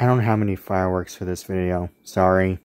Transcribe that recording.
I don't have any fireworks for this video. Sorry.